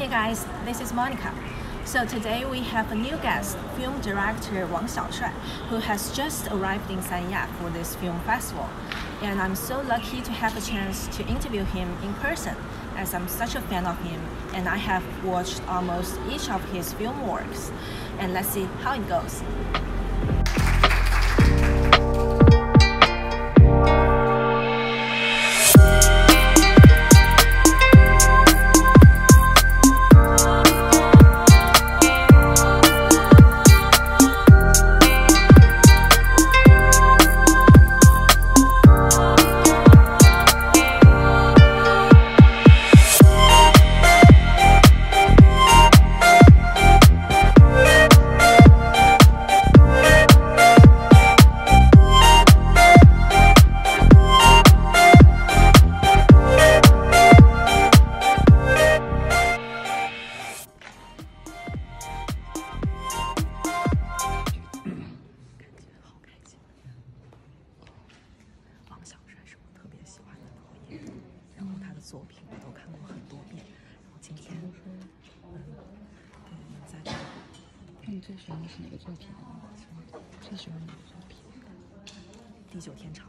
Hey guys, this is Monica. So today we have a new guest, film director Wang Xiaoshuai, who has just arrived in Sanya for this film festival. And I'm so lucky to have a chance to interview him in person, as I'm such a fan of him, and I have watched almost each of his film works. And let's see how it goes. 作品我都看过很多遍，然后今天，嗯，在。那你最喜欢的是哪个作品？最喜欢哪个作品？地久天长。